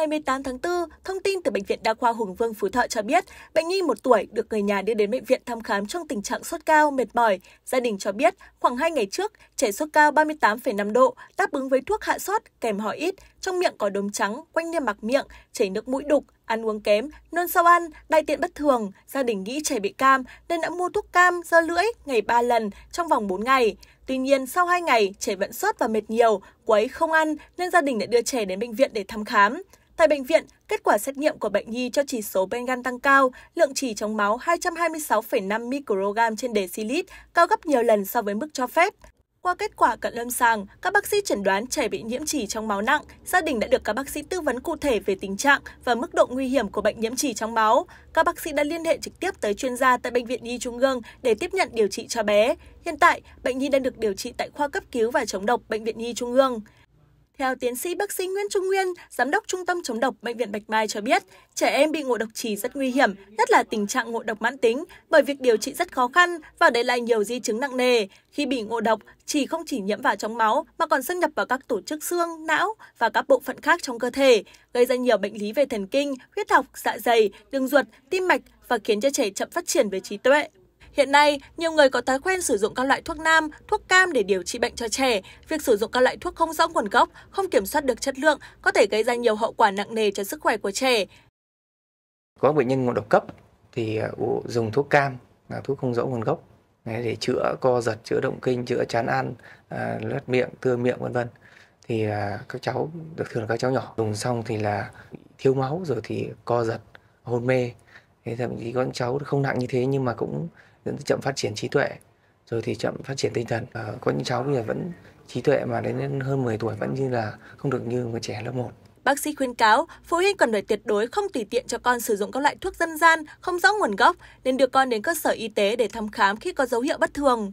Ngày 18 tháng 4, thông tin từ Bệnh viện Đa khoa Hùng Vương Phú Thọ cho biết, bệnh nhi một tuổi được người nhà đưa đến bệnh viện thăm khám trong tình trạng sốt cao, mệt mỏi. Gia đình cho biết, khoảng 2 ngày trước, trẻ sốt cao 38,5 độ, đáp ứng với thuốc hạ sốt, kèm ho ít, trong miệng có đốm trắng, quanh niêm mạc miệng, chảy nước mũi đục, ăn uống kém, nôn sau ăn, đại tiện bất thường. Gia đình nghĩ trẻ bị cam nên đã mua thuốc cam, do lưỡi ngày 3 lần trong vòng 4 ngày. Tuy nhiên, sau 2 ngày, trẻ vẫn sốt và mệt nhiều, quấy không ăn nên gia đình đã đưa trẻ đến bệnh viện để thăm khám. Tại bệnh viện, kết quả xét nghiệm của bệnh nhi cho chỉ số ben gan tăng cao, lượng chỉ trong máu 226,5 microgram trên decilit, cao gấp nhiều lần so với mức cho phép. Qua kết quả cận lâm sàng, các bác sĩ chẩn đoán trẻ bị nhiễm chỉ trong máu nặng. Gia đình đã được các bác sĩ tư vấn cụ thể về tình trạng và mức độ nguy hiểm của bệnh nhiễm chỉ trong máu. Các bác sĩ đã liên hệ trực tiếp tới chuyên gia tại Bệnh viện Nhi Trung ương để tiếp nhận điều trị cho bé. Hiện tại, bệnh nhi đang được điều trị tại khoa cấp cứu và chống độc Bệnh viện Nhi Trung ương. Theo tiến sĩ bác sĩ Nguyễn Trung Nguyên, giám đốc trung tâm chống độc bệnh viện Bạch Mai cho biết, trẻ em bị ngộ độc trì rất nguy hiểm, nhất là tình trạng ngộ độc mãn tính, bởi việc điều trị rất khó khăn và để lại nhiều di chứng nặng nề. Khi bị ngộ độc, chỉ không chỉ nhiễm vào trong máu mà còn xâm nhập vào các tổ chức xương, não và các bộ phận khác trong cơ thể, gây ra nhiều bệnh lý về thần kinh, huyết học, dạ dày, đường ruột, tim mạch và khiến cho trẻ chậm phát triển về trí tuệ. Hiện nay, nhiều người có thói quen sử dụng các loại thuốc nam, thuốc cam để điều trị bệnh cho trẻ. Việc sử dụng các loại thuốc không rõ nguồn gốc, không kiểm soát được chất lượng có thể gây ra nhiều hậu quả nặng nề cho sức khỏe của trẻ. Có bệnh nhân ngộ độc cấp thì à, dùng thuốc cam là thuốc không rõ nguồn gốc để chữa co giật, chữa động kinh, chữa chán ăn, à, miệng, tưa miệng vân vân. Thì à, các cháu được thường là các cháu nhỏ dùng xong thì là thiếu máu rồi thì co giật, hôn mê. Thế thậm chí con cháu không nặng như thế nhưng mà cũng dẫn tới chậm phát triển trí tuệ. Rồi thì chậm phát triển tinh thần. À, có những cháu bây giờ vẫn trí tuệ mà đến hơn 10 tuổi vẫn như là không được như người trẻ lớp 1 Bác sĩ khuyên cáo, phụ huynh cần phải tuyệt đối không tùy tiện cho con sử dụng các loại thuốc dân gian không rõ nguồn gốc, nên đưa con đến cơ sở y tế để thăm khám khi có dấu hiệu bất thường.